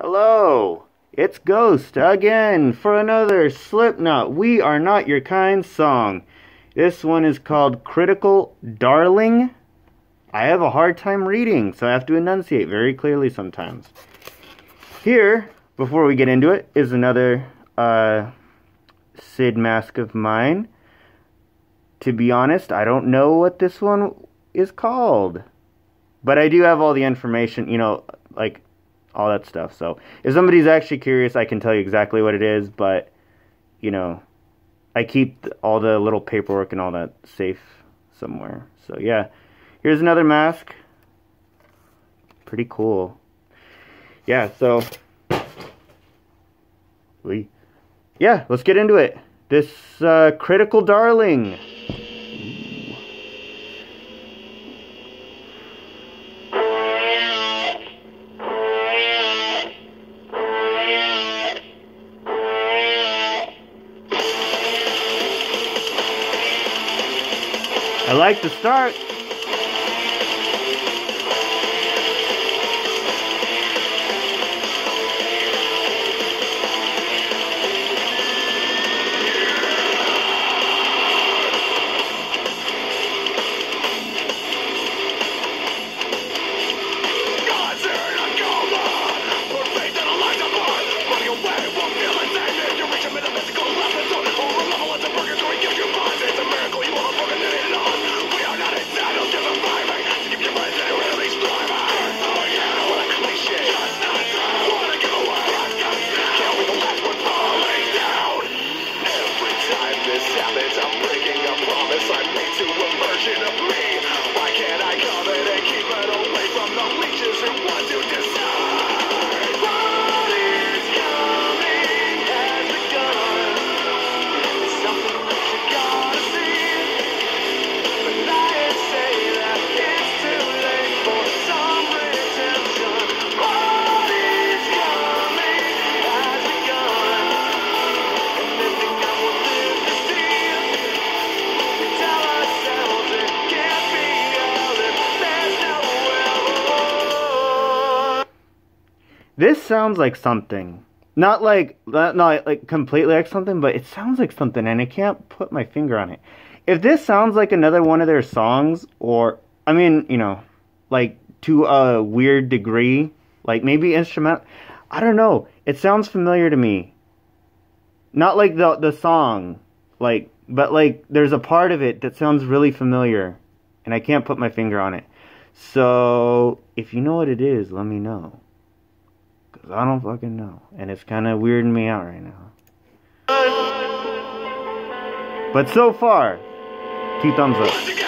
Hello, it's Ghost again for another Slipknot We Are Not Your Kind song. This one is called Critical Darling. I have a hard time reading, so I have to enunciate very clearly sometimes. Here, before we get into it, is another uh, Sid mask of mine. To be honest, I don't know what this one is called. But I do have all the information, you know, like all that stuff. So if somebody's actually curious, I can tell you exactly what it is. But you know, I keep all the little paperwork and all that safe somewhere. So yeah, here's another mask. Pretty cool. Yeah. So we, yeah, let's get into it. This uh, critical darling. I like the start. This sounds like something. Not like not, not like completely like something, but it sounds like something and I can't put my finger on it. If this sounds like another one of their songs or I mean, you know, like to a weird degree, like maybe instrumental, I don't know. It sounds familiar to me. Not like the the song, like but like there's a part of it that sounds really familiar and I can't put my finger on it. So, if you know what it is, let me know. Because I don't fucking know. And it's kind of weirding me out right now. But so far, two thumbs up.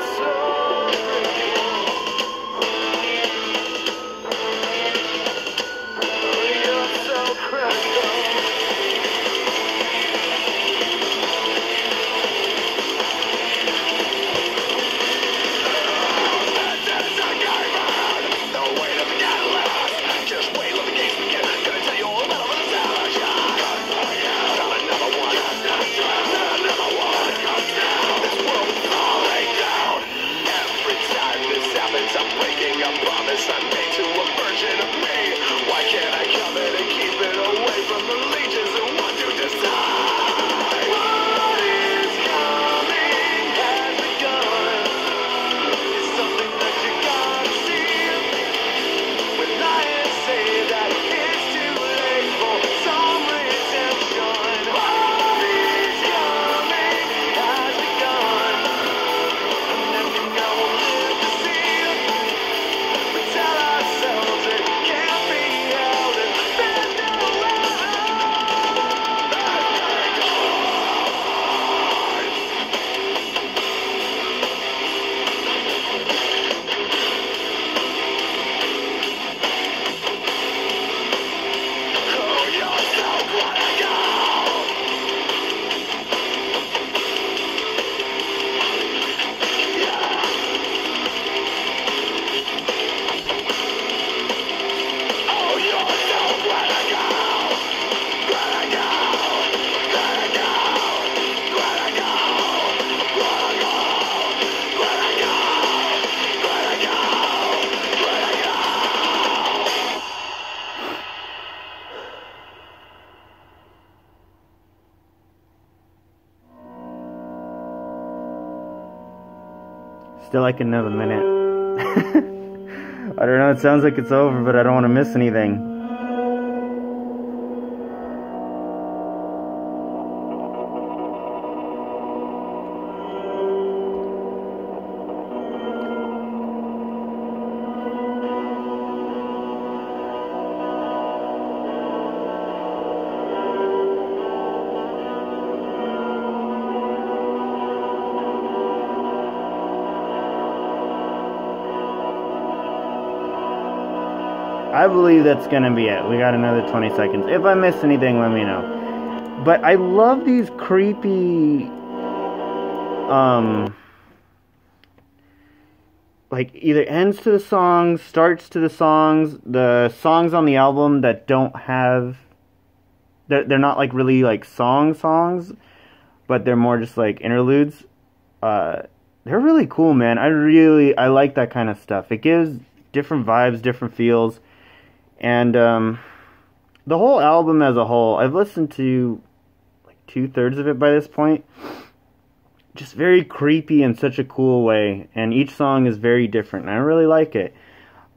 So. I'm breaking a promise I made to a virgin. Still like another minute. I don't know, it sounds like it's over, but I don't want to miss anything. I believe that's gonna be it. We got another 20 seconds. If I miss anything, let me know. But I love these creepy, um, like either ends to the songs, starts to the songs, the songs on the album that don't have, they're, they're not like really like song songs, but they're more just like interludes. Uh, they're really cool, man. I really, I like that kind of stuff. It gives different vibes, different feels and um, the whole album as a whole, I've listened to like two thirds of it by this point. Just very creepy in such a cool way, and each song is very different, and I really like it.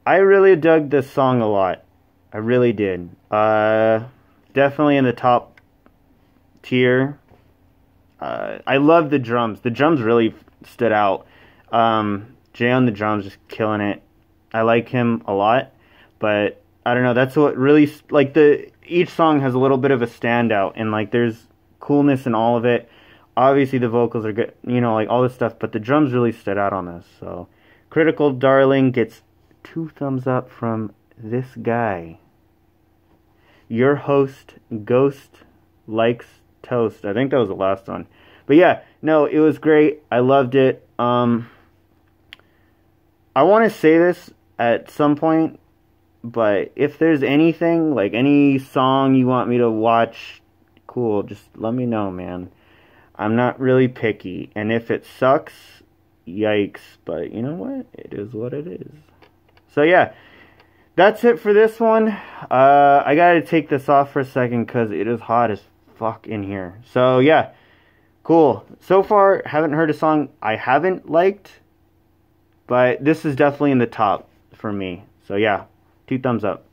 I really dug this song a lot. I really did. Uh, definitely in the top tier. Uh, I love the drums. The drums really stood out. Um, Jay on the drums just killing it. I like him a lot, but I don't know. That's what really like the each song has a little bit of a standout, and like there's coolness in all of it. Obviously, the vocals are good, you know, like all this stuff, but the drums really stood out on this. So, Critical Darling gets two thumbs up from this guy. Your host, Ghost Likes Toast. I think that was the last one. But yeah, no, it was great. I loved it. Um, I want to say this at some point but if there's anything, like any song you want me to watch, cool, just let me know, man. I'm not really picky. And if it sucks, yikes. But you know what? It is what it is. So yeah, that's it for this one. Uh, I gotta take this off for a second because it is hot as fuck in here. So yeah, cool. So far, haven't heard a song I haven't liked, but this is definitely in the top for me. So yeah, two thumbs up.